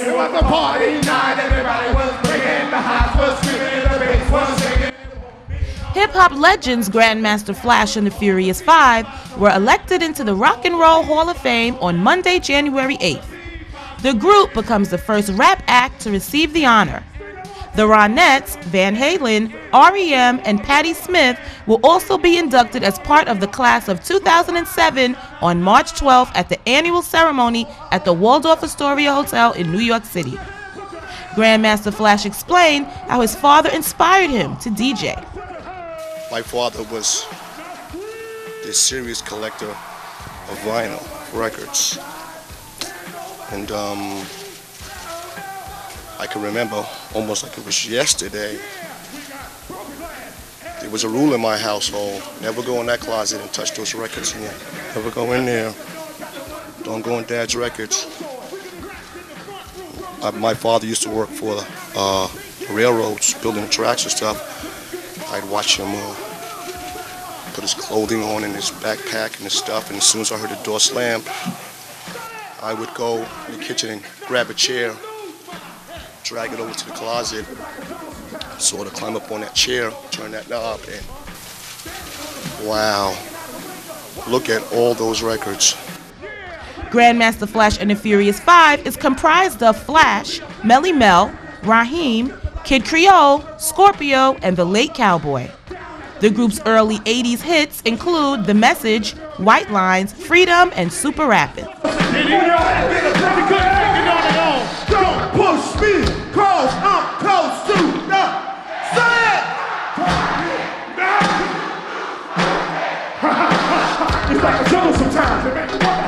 It was a party night, everybody was bringing the highs was screaming, the bass was singing. Hip hop legends Grandmaster Flash and the Furious Five were elected into the Rock and Roll Hall of Fame on Monday, January 8th. The group becomes the first rap act to receive the honor. The Ronettes, Van Halen, REM, and Patti Smith will also be inducted as part of the class of 2007 on March 12th at the annual ceremony at the Waldorf Astoria Hotel in New York City. Grandmaster Flash explained how his father inspired him to DJ. My father was this serious collector of vinyl records. And um, can remember almost like it was yesterday. There was a rule in my household never go in that closet and touch those records in there. Never go in there. Don't go in dad's records. Uh, my father used to work for uh, railroads, building the tracks and stuff. I'd watch him uh, put his clothing on and his backpack and his stuff, and as soon as I heard the door slam, I would go in the kitchen and grab a chair, drag it over to the closet, sort of climb up on that chair, turn that knob, and wow, look at all those records. Grandmaster Flash and the Furious Five is comprised of Flash, Melle Mel, Raheem, Kid Creole, Scorpio, and The Late Cowboy. The group's early 80s hits include The Message, White Lines, Freedom, and Super Rappin' cause I'm close to the sun. it's like a jungle sometimes, man.